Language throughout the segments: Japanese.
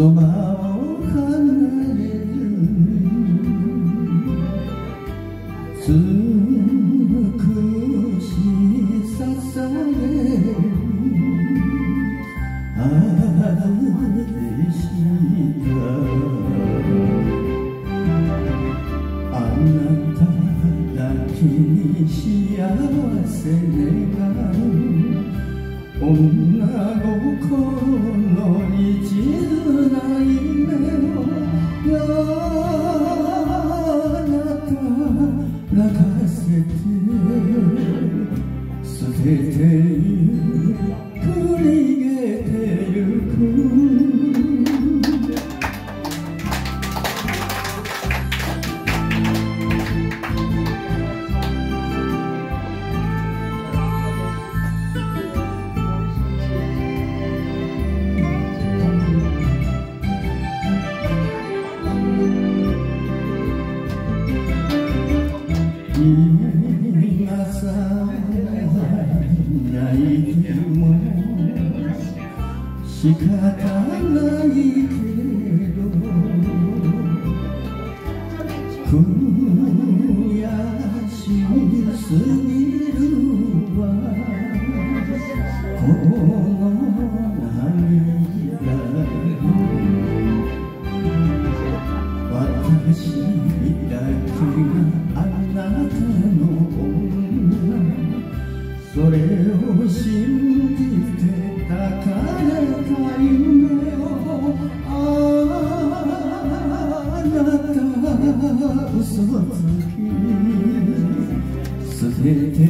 そばを離れるせ願う女心今さないても仕方ないけど悔しすぎるわ。それを信じてたかれた夢をあなた嘘つき捨てて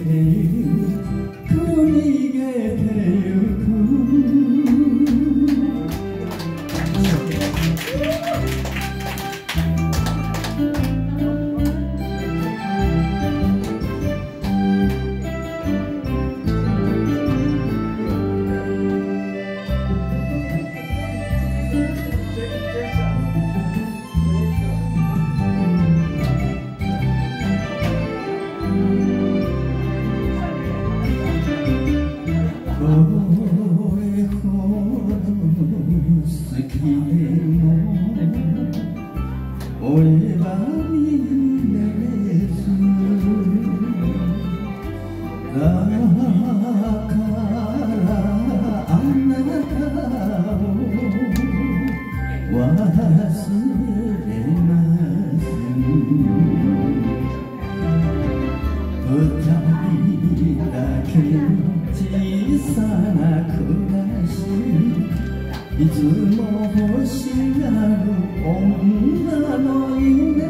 いつも欲しがる。女の夢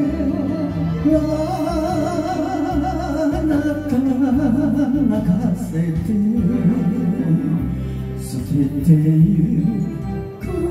をあなた泣かせて捨ててゆく